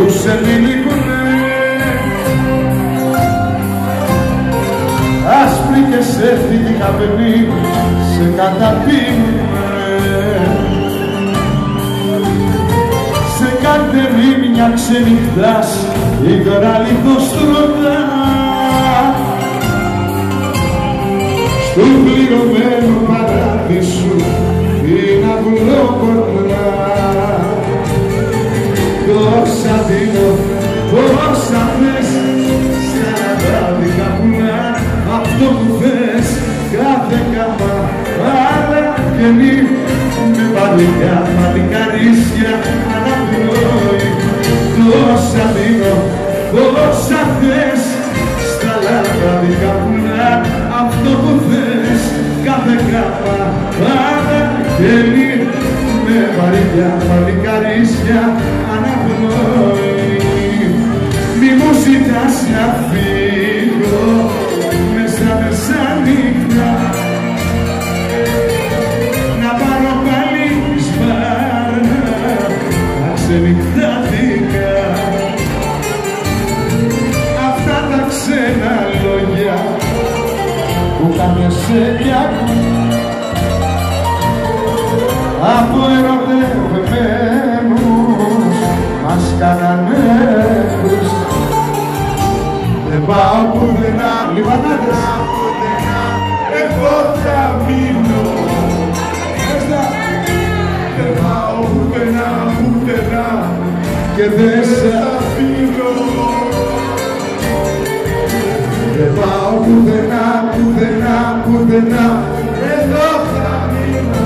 που σε τυλίγουνε άσπρη και σε φύγει καπελή σε καταπίνουνε. Σε κάθε ρήμια ξενυχτάς υγραλιθοστρωτά στο πληρωμένο παράδεισο την αυλόπορτά με παλικά παλικαρίσια αναπλώει τόσα δίνω, τόσα θες στα λαδάδικα πουλά αυτό που θες. Κάθε κάμα αλλά και μη με βαριά παλικαρίσια αναπνοή. Μη μου ζητάς να φύγω που καμιασέ κι ακούς από ερωτευμένους μας κάνανε τους δεν πάω πουθενά, λιβανάτες εγώ θα μείνω. Δεν πάω πουθενά, πουθενά. Και δεν σε αφήνω. Δεν πάω πουθενά, πουθενά, πουθενά εδώ θα μείνω.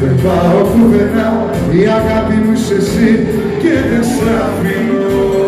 Δεν πάω πουθενά, η αγάπη μου είσαι εσύ και δεν σ' αφήνω.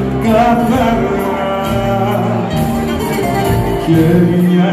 κουμπάρι άλλη γραφικά χέρια καθαρά και μια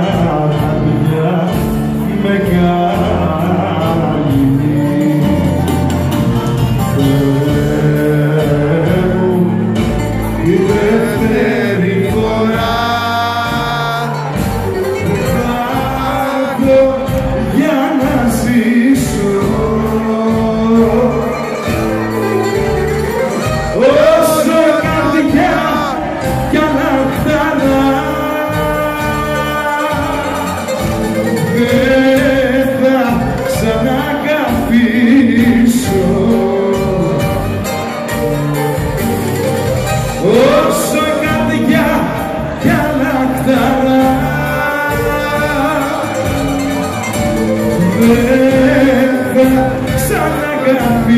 όσο καρδιά κι αναχταρά δεν θα ξανακαφήσω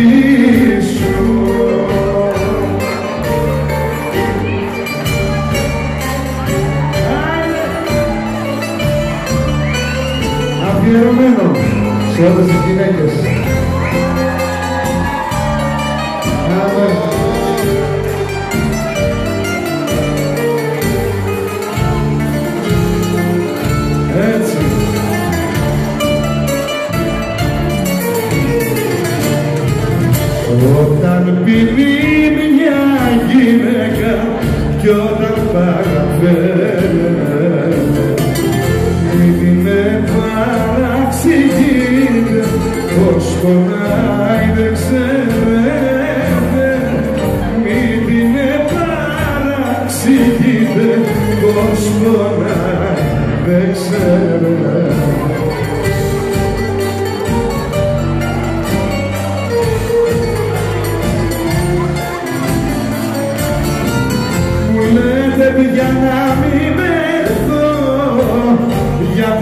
Αφιερωμένο σε όλες τις γυναίκες. Όταν πίνει μια γυναίκα κι όταν παραφέρεται μην την παραξηγείτε πως πονάει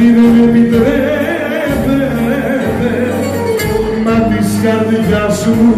γιατί δεν επιτρέπεται μα της καρδιάς σου